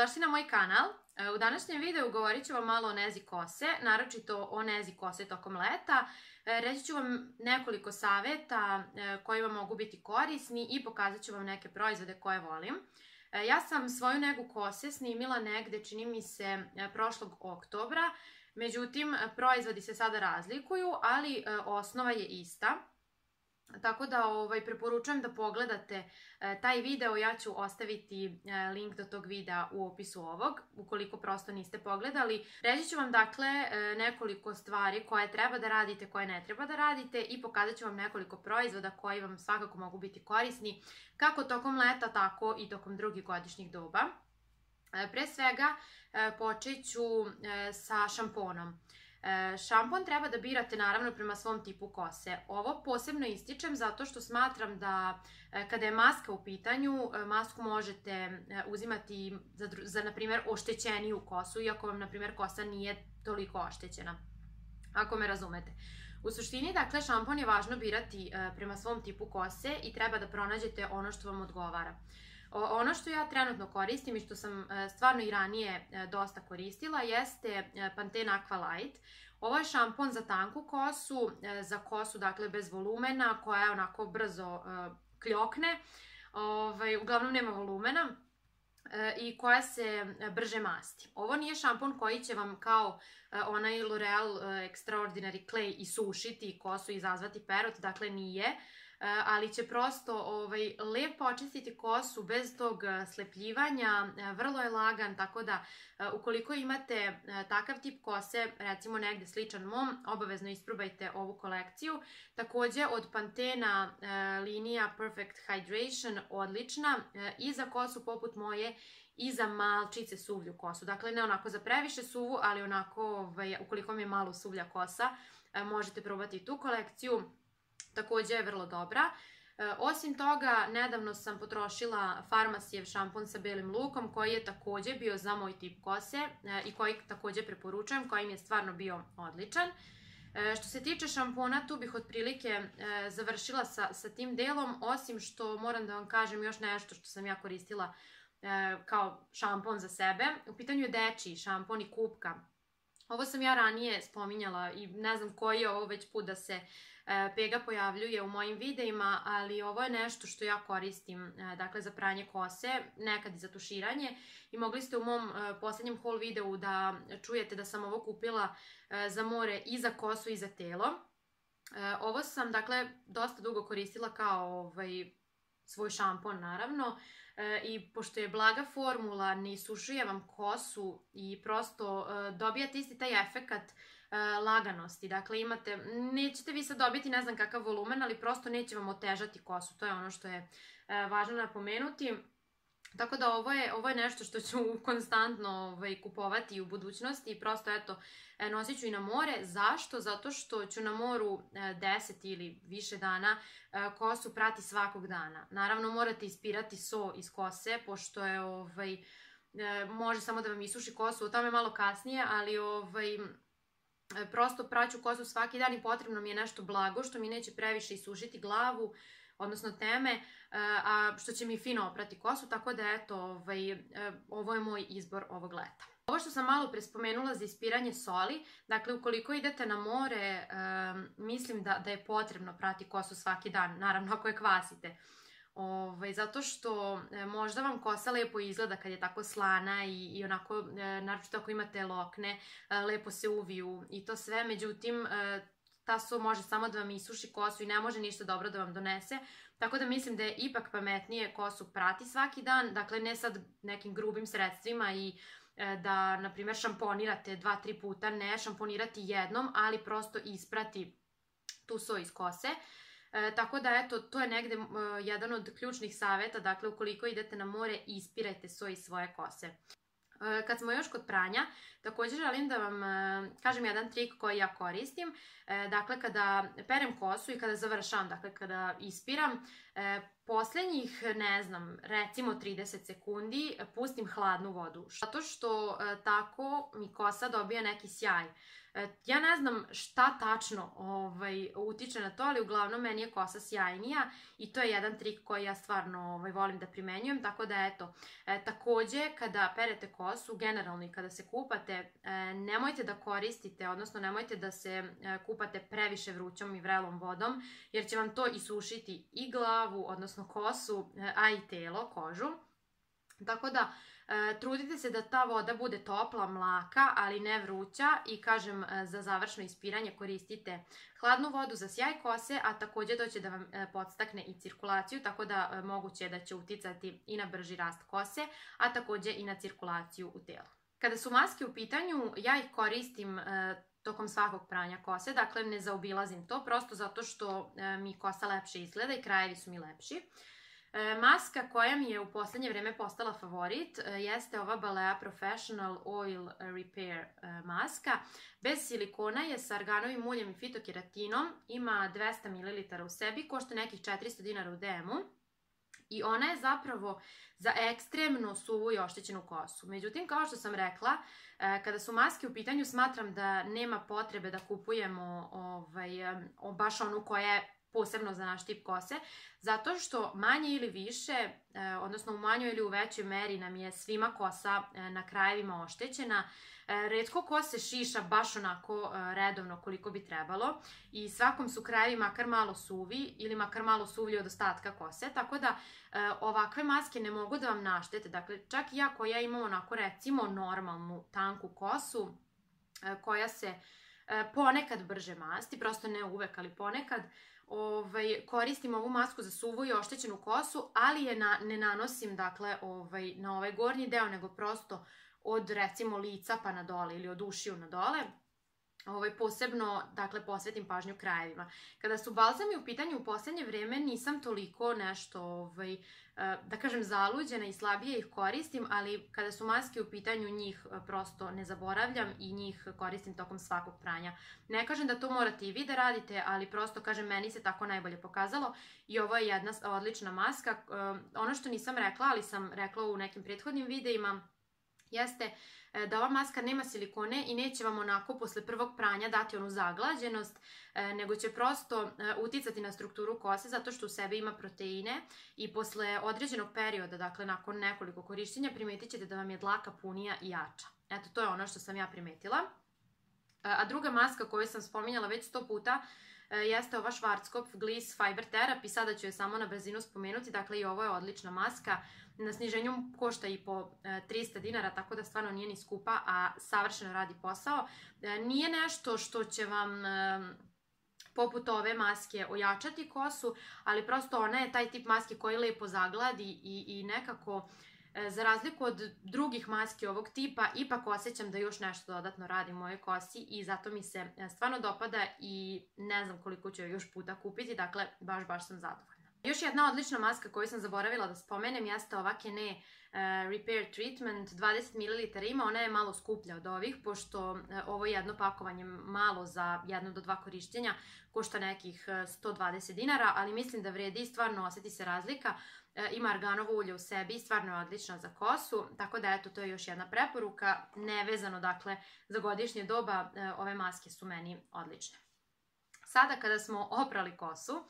Dobrodošli na moj kanal. E, u današnjem videu govorit ću vam malo o nezi kose, naročito o nezi kose tokom leta. E, reći ću vam nekoliko savjeta e, koji vam mogu biti korisni i pokazat ću vam neke proizvode koje volim. Ja sam svoju negu kose snimila negde, čini mi se, prošlog oktobra. Međutim, proizvodi se sada razlikuju, ali osnova je ista. Tako da ovaj, preporučujem da pogledate e, taj video, ja ću ostaviti e, link do tog videa u opisu ovog, ukoliko prosto niste pogledali. Reći ću vam dakle e, nekoliko stvari koje treba da radite, koje ne treba da radite i pokazat ću vam nekoliko proizvoda koji vam svakako mogu biti korisni, kako tokom leta, tako i tokom drugih godišnjih doba. Pre svega počet ću sa šamponom. E, šampon treba da birate naravno prema svom tipu kose. Ovo posebno ističem zato što smatram da e, kada je maska u pitanju, e, masku možete uzimati za, za na primjer, oštećeniju kosu, iako vam, na primjer, kosa nije toliko oštećena. Ako me razumete. U suštini, dakle, šampon je važno birati prema svom tipu kose i treba da pronađete ono što vam odgovara. Ono što ja trenutno koristim i što sam e, stvarno i ranije e, dosta koristila jeste e, Pantene Aqua Light. Ovo je šampon za tanku kosu, za kosu dakle bez volumena koja onako brzo kljokne. Ovaj, uglavnom nema volumena i koja se brže masti. Ovo nije šampon koji će vam kao onaj L'Oreal Extraordinary Clay isušiti kosu i izazvati perot, dakle nije. E, ali će prosto ovaj, lepo očistiti kosu bez tog e, slepljivanja, e, vrlo je lagan, tako da ukoliko imate takav tip kose, recimo negde sličan mom, obavezno isprobajte ovu kolekciju. Također od Pantena linija Perfect Hydration, odlična, i za kosu poput moje i za malčice suvlju kosu. Dakle, ne onako za previše suvu, ali onako, ovaj, ukoliko mi je malo suvlja kosa, možete probati tu kolekciju također je vrlo dobra. E, osim toga, nedavno sam potrošila Farmasijev šampon sa belim lukom koji je također bio za moj tip kose e, i koji također preporučujem, koji mi je stvarno bio odličan. E, što se tiče šampona, tu bih otprilike završila sa, sa tim delom, osim što moram da vam kažem još nešto što sam ja koristila kao šampon za sebe. U pitanju je dečiji šampon i kupka. Ovo sam ja ranije spominjala i ne znam koji je ovo već put da se E, pega pojavljuje u mojim videima, ali ovo je nešto što ja koristim e, dakle, za pranje kose, nekad i za tuširanje. I mogli ste u mom e, posljednjem haul videu da čujete da sam ovo kupila za more i za kosu i za telo. Ovo sam, dakle, dosta dugo koristila kao ovaj, svoj šampon, naravno. I pošto je blaga formula, ne isušuje vam kosu i prosto dobijate isti taj efekat E, laganosti. Dakle, imate, nećete vi sad dobiti ne znam kakav volumen, ali prosto neće vam otežati kosu. To je ono što je e, važno napomenuti. Tako da ovo je, ovo je nešto što ću konstantno ovaj, kupovati u budućnosti i prosto eto, e, nosit ću i na more. Zašto? Zato što ću na moru 10 ili više dana kosu prati svakog dana. Naravno morate ispirati so iz kose, pošto je ovaj, može samo da vam isuši kosu, o tome malo kasnije, ali ovaj, E, prosto praću kosu svaki dan i potrebno mi je nešto blago što mi neće previše isušiti glavu, odnosno teme, e, a što će mi fino oprati kosu, tako da eto, ovaj, e, ovo je moj izbor ovog leta. Ovo što sam malo prespomenula za ispiranje soli, dakle ukoliko idete na more, mislim da, da je potrebno prati kosu svaki dan, naravno ako je kvasite. Ovaj, zato što e, možda vam kosa lepo izgleda kad je tako slana i, i onako, e, naročito ako imate lokne, e, lepo se uviju i to sve, međutim, e, ta so može samo da vam isuši kosu i ne može ništa dobro da vam donese. Tako da mislim da je ipak pametnije kosu prati svaki dan, dakle ne sad nekim grubim sredstvima i e, da, na primjer, šamponirate dva, tri puta, ne šamponirati jednom, ali prosto isprati tu so iz kose. E, tako da, eto, to je negde jedan od ključnih savjeta, dakle, ukoliko idete na more, ispirajte so iz svoje kose. E, kad smo još kod pranja, također želim da vam e, kažem jedan trik koji ja koristim. Dakle, kada perem kosu i kada završam, dakle, kada ispiram, posljednjih, ne znam, recimo 30 sekundi pustim hladnu vodu. Zato što tako mi kosa dobija neki sjaj. E, ja ne znam šta tačno ovaj, utiče na to, ali uglavnom meni je kosa sjajnija i to je jedan trik koji ja stvarno ovaj, volim da primenjujem, tako da eto, e, takođe kada perete kosu, generalno i kada se kupate, e, nemojte da koristite, odnosno nemojte da se e, kupate previše vrućom i vrelom vodom, jer će vam to isušiti i glavu, odnosno kosu, e, a i telo, kožu. Tako da, E, trudite se da ta voda bude topla, mlaka, ali ne vruća i kažem e, za završno ispiranje koristite hladnu vodu za sjaj kose, a takođe to će da vam podstakne i cirkulaciju, tako da moguće je da će uticati i na brži rast kose, a takođe i na cirkulaciju u telu. Kada su maske u pitanju, ja ih koristim tokom svakog pranja kose, dakle ne zaobilazim to, prosto zato što mi kosa lepše izgleda i krajevi su mi lepši. E, maska koja mi je u poslednje vreme postala favorit e, jeste ova Balea Professional Oil Repair e, maska. Bez silikona je sa arganovim uljem i fitokeratinom, ima 200 ml u sebi, košta nekih 400 dinara u DM-u. I ona je zapravo za ekstremno suvu i oštećenu kosu. Međutim, kao što sam rekla, kada su maske u pitanju, smatram da nema potrebe da kupujemo ovaj, baš onu koja je posebno za naš tip kose, zato što manje ili više, e, odnosno u manjoj ili u većoj meri nam je svima kosa e, na krajevima oštećena. E, redko ko se šiša baš onako redovno koliko bi trebalo i svakom su krajevi makar malo suvi ili makar malo suvlji od ostatka kose, tako da ovakve maske ne mogu da vam naštete. Dakle, čak i ja koja imam onako recimo normalnu tanku kosu koja se ponekad brže masti, prosto ne uvek, ali ponekad, ovaj, koristim ovu masku za suvu i oštećenu kosu, ali je ne nanosim dakle, ovaj, na ovaj gornji deo, nego prosto od recimo lica pa na dole ili od ušiju na dole ovaj, posebno, dakle, posvetim pažnju krajevima. Kada su balzami u pitanju u poslednje vreme, nisam toliko nešto, ovaj, eh, da kažem, zaluđena i slabije ih koristim, ali kada su maske u pitanju, njih eh, prosto ne zaboravljam i njih koristim tokom svakog pranja. Ne kažem da to morate i vi da radite, ali prosto, kažem, meni se tako najbolje pokazalo i ovo je jedna odlična maska. Eh, ono što nisam rekla, ali sam rekla u nekim prethodnim videima, jeste e, da ova maska nema silikone i neće vam onako posle prvog pranja dati onu zaglađenost, e, nego će prosto e, uticati na strukturu kose zato što u sebi ima proteine i posle određenog perioda, dakle nakon nekoliko korišćenja, primetit ćete da vam je dlaka punija i jača. Eto, to je ono što sam ja primetila. A druga maska koju sam spominjala već sto puta jeste ova Schwarzkopf Gliss Fiber Therapy. Sada ću je samo na brzinu spomenuti. Dakle, i ovo je odlična maska na sniženju košta i po 300 e, dinara, tako da stvarno nije ni skupa, a savršeno radi posao. E, nije nešto što će vam e, poput ove maske ojačati kosu, ali prosto ona je taj tip maske koji lepo zagladi i, i nekako za razliku od drugih maski ovog tipa, ipak osjećam da još nešto dodatno radi moje kosi i zato mi se stvarno dopada i ne znam koliko ću još puta kupiti, dakle baš baš sam zadovoljna. Još jedna odlična maska koju sam zaboravila da spomenem jeste ova Kene uh, Repair Treatment, 20 ml ima, ona je malo skuplja od ovih, pošto ovo jedno pakovanje malo za jedno do dva korišćenja košta nekih 120 e, dinara, ali mislim da vredi i stvarno oseti se razlika. Uh, ima arganovo ulje u sebi i stvarno je odlična za kosu, tako da eto, to je još jedna preporuka, nevezano dakle za godišnje doba, ove maske su meni odlične. Sada kada smo oprali kosu,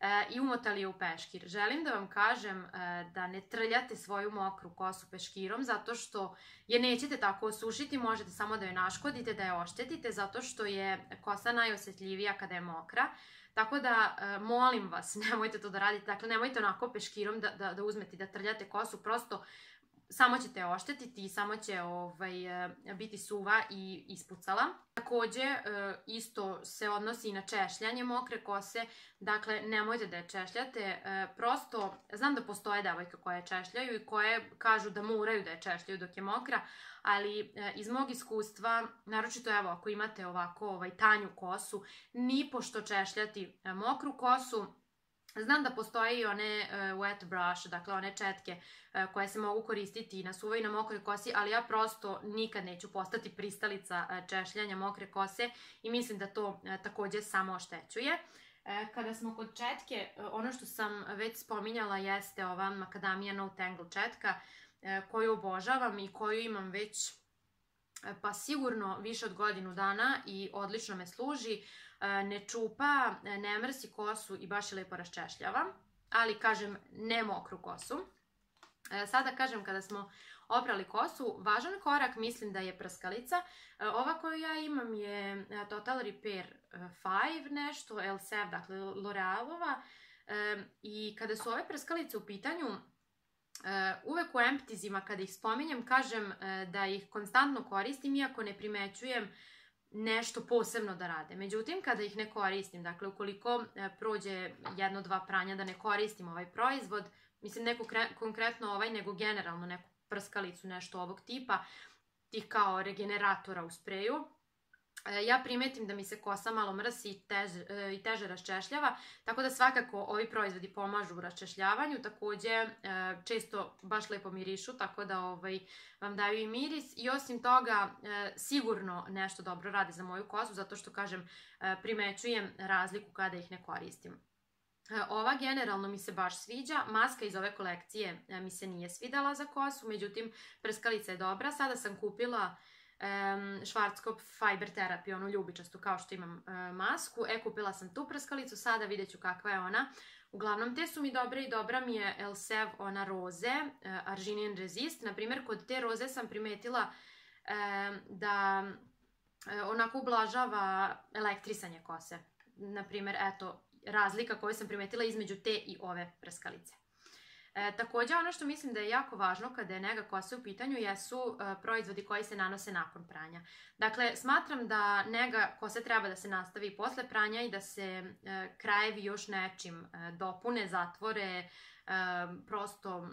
e, i umotali je u peškir. Želim da vam kažem e, da ne trljate svoju mokru kosu peškirom zato što je nećete tako osušiti, možete samo da je naškodite, da je oštetite zato što je kosa najosetljivija kada je mokra. Tako da, e, molim vas, nemojte to da radite. Dakle, nemojte onako peškirom da, da, da uzmete da trljate kosu. Prosto samo ćete oštetiti i samo će ovaj, e, biti suva i ispucala. Takođe, e, isto se odnosi i na češljanje mokre kose, dakle nemojte da je češljate, e, prosto znam da postoje devojke koje češljaju i koje kažu da moraju da je češljaju dok je mokra, ali iz mog iskustva, naročito evo ako imate ovako ovaj, tanju kosu, ni pošto češljati mokru kosu, Znam da postoje i one uh, wet brush, dakle one četke uh, koje se mogu koristiti na suvoj i na mokroj kosi, ali ja prosto nikad neću postati pristalica uh, češljanja mokre kose i mislim da to uh, takođe samo oštećuje. Kada smo kod četke, ono što sam već spominjala jeste ova Macadamia No Tangle četka koju obožavam i koju imam već pa sigurno više od godinu dana i odlično me služi. Ne čupa, ne mrsi kosu i baš je lepo raščešljava, ali kažem ne mokru kosu. Sada kažem kada smo oprali kosu, važan korak mislim da je prskalica. Ova koju ja imam je Total Repair 5 nešto, L7, dakle L'Orealova. I kada su ove prskalice u pitanju, uvek u emptizima kada ih spominjem kažem da ih konstantno koristim iako ne primećujem nešto posebno da rade. Međutim, kada ih ne koristim, dakle ukoliko prođe jedno, dva pranja da ne koristim ovaj proizvod, mislim neko konkretno ovaj, nego generalno neku prskalicu, nešto ovog tipa, tih kao regeneratora u spreju, E, ja primetim da mi se kosa malo mrsi i teže, e, i teže raščešljava, tako da svakako ovi proizvodi pomažu u raščešljavanju, takođe e, često baš lepo mirišu, tako da ovaj, vam daju i miris i osim toga sigurno nešto dobro radi za moju kosu, zato što kažem primećujem razliku kada ih ne koristim. Ova generalno mi se baš sviđa, maska iz ove kolekcije mi se nije svidala za kosu, međutim prskalica je dobra. Sada sam kupila um, Schwarzkopf Fiber Therapy, onu ljubičastu kao što imam uh, masku. E, kupila sam tu prskalicu, sada vidjet ću kakva je ona. Uglavnom, te su mi dobre i dobra mi je Elsev ona roze, uh, Arginian Resist. Naprimjer, kod te roze sam primetila uh, da onako ublažava elektrisanje kose. Naprimjer, eto, razlika koju sam primetila između te i ove prskalice. E, takođe, ono što mislim da je jako važno kada je nega kose u pitanju jesu e, proizvodi koji se nanose nakon pranja. Dakle, smatram da nega kose treba da se nastavi posle pranja i da se e, krajevi još nečim e, dopune, zatvore, e, prosto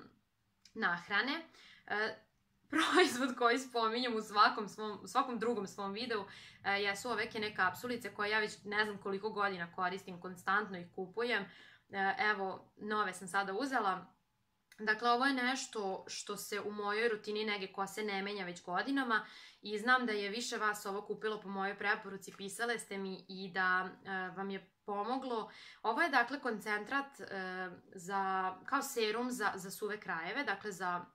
nahrane. E, proizvod koji spominjem u svakom, svom, u svakom drugom svom videu jesu ove kene kapsulice koje ja već ne znam koliko godina koristim, konstantno ih kupujem. Evo, nove sam sada uzela, Dakle, ovo je nešto što se u mojoj rutini nege kose ne menja već godinama i znam da je više vas ovo kupilo po mojoj preporuci, pisale ste mi i da e, vam je pomoglo. Ovo je dakle koncentrat e, za, kao serum za, za suve krajeve, dakle za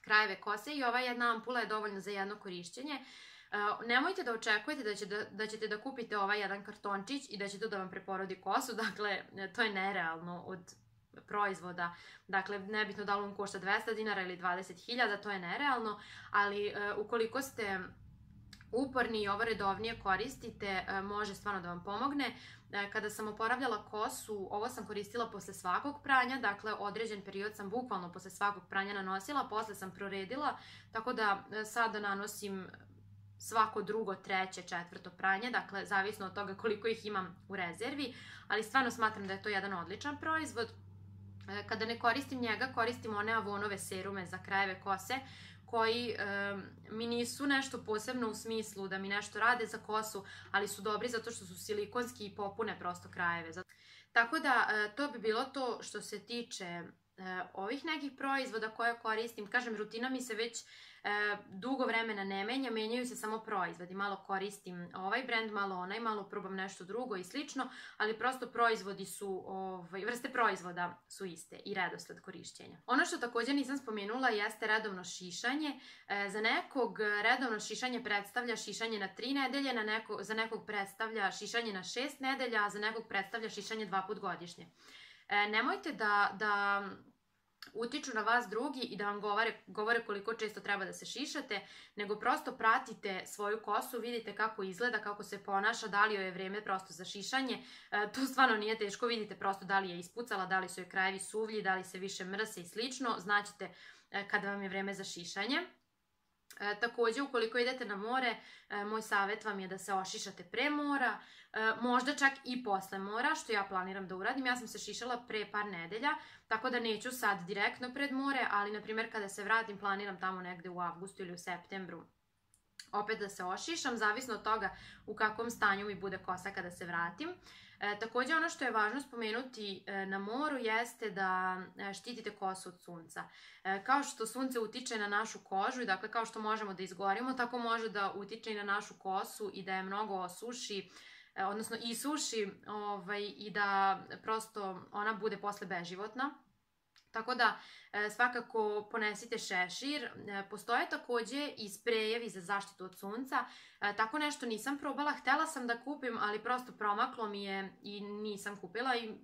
krajeve kose i ova jedna ampula je dovoljna za jedno korišćenje. Uh, nemojte da očekujete da, će da ćete da kupite ovaj jedan kartončić i da će to da vam preporodi kosu, dakle to je nerealno od proizvoda. Dakle, nebitno da li on košta 200 dinara ili 20.000, to je nerealno, ali uh, ukoliko ste uporni i ovo redovnije koristite, uh, može stvarno da vam pomogne. Uh, kada sam oporavljala kosu, ovo sam koristila posle svakog pranja, dakle određen period sam bukvalno posle svakog pranja nanosila, posle sam proredila, tako da sada nanosim svako drugo, treće, četvrto pranje, dakle zavisno od toga koliko ih imam u rezervi, ali stvarno smatram da je to jedan odličan proizvod. E, kada ne koristim njega, koristim one avonove serume za krajeve kose, koji e, mi nisu nešto posebno u smislu da mi nešto rade za kosu, ali su dobri zato što su silikonski i popune prosto krajeve. Tako da e, to bi bilo to što se tiče ovih nekih proizvoda koje koristim. Kažem, rutina mi se već e, dugo vremena ne menja, menjaju se samo proizvodi. Malo koristim ovaj brand, malo onaj, malo probam nešto drugo i slično, ali prosto proizvodi su, ovaj, vrste proizvoda su iste i redosled korišćenja. Ono što takođe nisam spomenula jeste redovno šišanje. E, za nekog redovno šišanje predstavlja šišanje na tri nedelje, za nekog predstavlja šišanje na šest nedelja, a za nekog predstavlja šišanje dva put godišnje. E, nemojte da, da utiču na vas drugi i da vam govore, govore koliko često treba da se šišate, nego prosto pratite svoju kosu, vidite kako izgleda, kako se ponaša, da li joj je vreme prosto za šišanje. E, to stvarno nije teško, vidite prosto da li je ispucala, da li su joj krajevi suvlji, da li se više mrse i slično. Znaćete e, kada vam je vreme za šišanje. E, takođe, ukoliko idete na more, e, moj savjet vam je da se ošišate pre mora, e, možda čak i posle mora, što ja planiram da uradim. Ja sam se šišala pre par nedelja, tako da neću sad direktno pred more, ali na primjer kada se vratim planiram tamo negde u avgustu ili u septembru opet da se ošišam, zavisno od toga u kakvom stanju mi bude kosa kada se vratim. E, takođe ono što je važno spomenuti e, na moru jeste da e, štitite kosu od sunca. Kao što sunce utiče na našu kožu i dakle kao što možemo da izgorimo, tako može da utiče i na našu kosu i da je mnogo osuši, odnosno i suši ovaj, i da prosto ona bude posle beživotna. Tako da e, svakako ponesite šešir. E, postoje takođe i sprejevi za zaštitu od sunca. E, tako nešto nisam probala. Htela sam da kupim, ali prosto promaklo mi je i nisam kupila i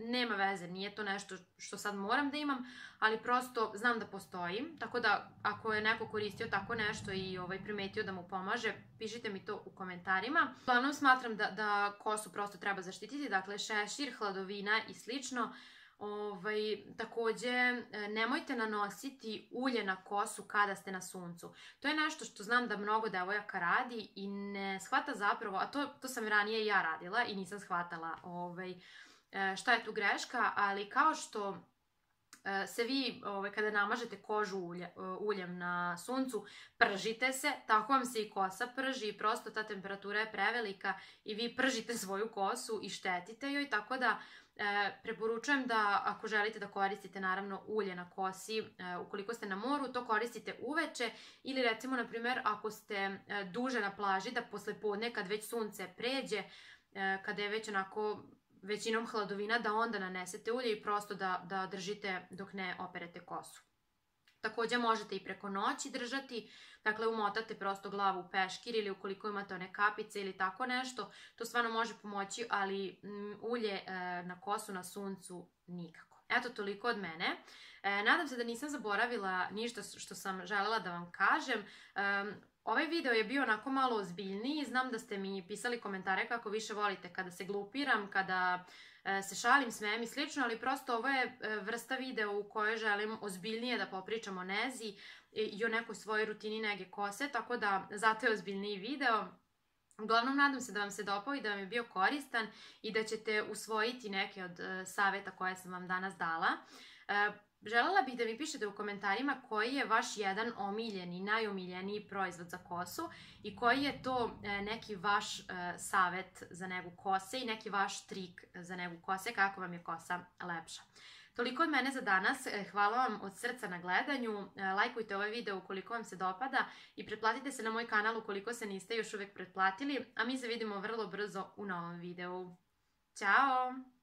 nema veze, nije to nešto što sad moram da imam, ali prosto znam da postoji, tako da ako je neko koristio tako nešto i ovaj, primetio da mu pomaže, pišite mi to u komentarima. Uglavnom smatram da, da kosu prosto treba zaštititi, dakle šešir, hladovina i slično. Ovaj, takođe, e, nemojte nanositi ulje na kosu kada ste na suncu. To je nešto što znam da mnogo devojaka radi i ne shvata zapravo, a to, to sam ranije ja radila i nisam shvatala ovaj, E, šta je tu greška, ali kao što e, se vi ovaj, kada namažete kožu ulje, uljem na suncu, pržite se, tako vam se i kosa prži prosto ta temperatura je prevelika i vi pržite svoju kosu i štetite joj, tako da e, preporučujem da ako želite da koristite naravno ulje na kosi, e, ukoliko ste na moru, to koristite uveče ili recimo na primer ako ste e, duže na plaži da posle podne kad već sunce pređe, e, kada je već onako većinom hladovina da onda nanesete ulje i prosto da, da držite dok ne operete kosu. Takođe možete i preko noći držati, dakle umotate prosto glavu u peškir ili ukoliko imate one kapice ili tako nešto, to stvarno može pomoći, ali mm, ulje e, na kosu na suncu nikako. Eto, toliko od mene. E, nadam se da nisam zaboravila ništa što sam želela da vam kažem. E, Ovaj video je bio onako malo ozbiljniji, znam da ste mi pisali komentare kako više volite kada se glupiram, kada se šalim, smijem i slično, ali prosto ovo je e, vrsta video u kojoj želim ozbiljnije da popričam o nezi i o nekoj svojoj rutini nege kose, tako da zato je ozbiljniji video. Uglavnom, nadam se da vam se dopao i da vam je bio koristan i da ćete usvojiti neke od e, saveta koje sam vam danas dala. Želela bih da mi pišete u komentarima koji je vaš jedan omiljeni, najomiljeniji proizvod za kosu i koji je to e, neki vaš e, savet za negu kose i neki vaš trik za negu kose, kako vam je kosa lepša. Toliko od mene za danas, e, hvala vam od srca na gledanju, lajkujte ovaj video ukoliko vam se dopada i pretplatite se na moj kanal ukoliko se niste još uvek pretplatili, a mi se vidimo vrlo brzo u novom videu. Ćao!